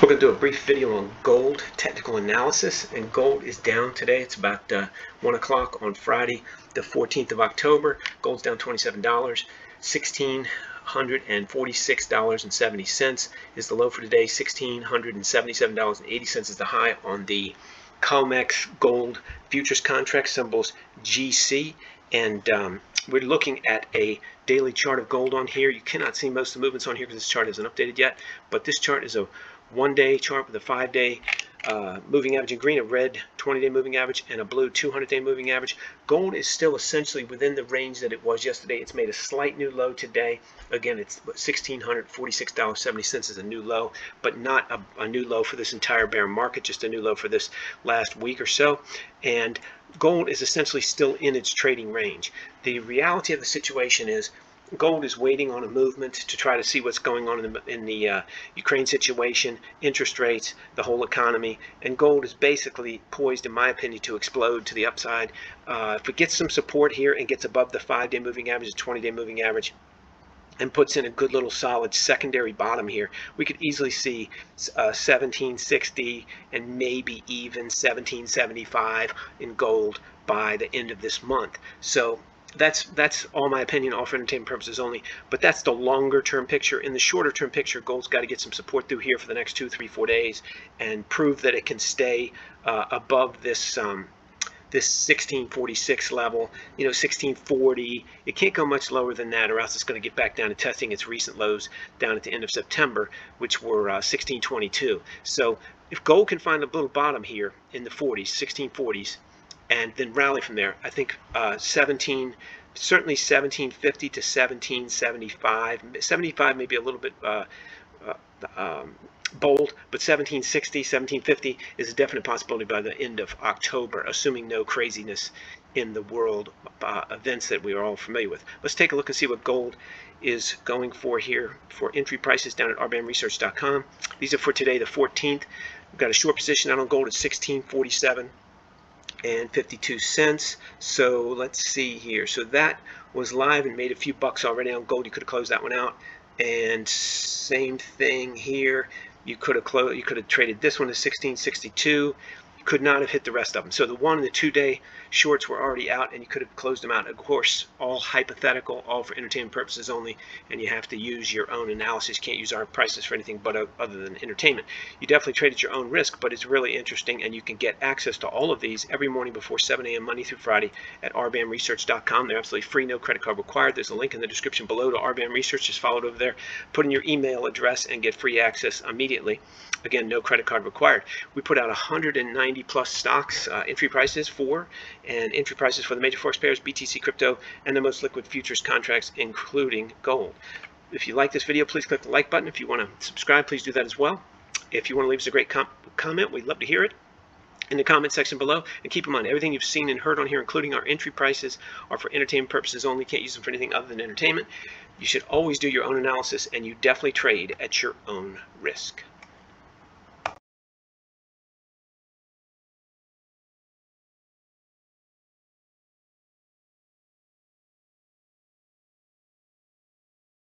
We're going to do a brief video on gold technical analysis and gold is down today. It's about uh, 1 o'clock on Friday the 14th of October. Gold's down $27. $1,646.70 is the low for today. $1,677.80 is the high on the COMEX gold futures contract symbols GC and um, we're looking at a daily chart of gold on here. You cannot see most of the movements on here because this chart isn't updated yet, but this chart is a one-day chart with a five-day uh, moving average in green, a red 20-day moving average, and a blue 200-day moving average. Gold is still essentially within the range that it was yesterday. It's made a slight new low today. Again, it's $1,646.70 is a new low, but not a, a new low for this entire bear market, just a new low for this last week or so. And gold is essentially still in its trading range. The reality of the situation is gold is waiting on a movement to try to see what's going on in the, in the uh, Ukraine situation, interest rates, the whole economy, and gold is basically poised, in my opinion, to explode to the upside. Uh, if it gets some support here and gets above the five-day moving average, the 20-day moving average, and puts in a good little solid secondary bottom here, we could easily see uh, 1760 and maybe even 1775 in gold by the end of this month. So that's that's all my opinion, all for entertainment purposes only. But that's the longer term picture. In the shorter term picture, gold's got to get some support through here for the next two, three, four days, and prove that it can stay uh, above this um, this 1646 level. You know, 1640. It can't go much lower than that, or else it's going to get back down to testing its recent lows down at the end of September, which were uh, 1622. So if gold can find a little bottom here in the 40s, 1640s and then rally from there. I think uh, 17, certainly 1750 to 1775, 75 maybe a little bit uh, uh, um, bold, but 1760, 1750 is a definite possibility by the end of October, assuming no craziness in the world uh, events that we are all familiar with. Let's take a look and see what gold is going for here for entry prices down at rbamresearch.com. These are for today, the 14th. We've got a short position out on gold at 1647 and 52 cents. So let's see here. So that was live and made a few bucks already on gold. You could have closed that one out. And same thing here. You could have closed. You could have traded this one to 1662 could not have hit the rest of them. So the one and the two day shorts were already out and you could have closed them out. Of course, all hypothetical, all for entertainment purposes only, and you have to use your own analysis. You can't use our prices for anything but uh, other than entertainment. You definitely trade at your own risk, but it's really interesting and you can get access to all of these every morning before 7 a.m. Monday through Friday at rbamresearch.com. They're absolutely free, no credit card required. There's a link in the description below to RBAM Research. Just follow it over there, put in your email address and get free access immediately. Again, no credit card required. We put out 190 plus stocks, uh, entry prices for, and entry prices for the major forex pairs, BTC crypto, and the most liquid futures contracts, including gold. If you like this video, please click the like button. If you want to subscribe, please do that as well. If you want to leave us a great com comment, we'd love to hear it in the comment section below. And keep in mind, everything you've seen and heard on here, including our entry prices, are for entertainment purposes only. Can't use them for anything other than entertainment. You should always do your own analysis, and you definitely trade at your own risk.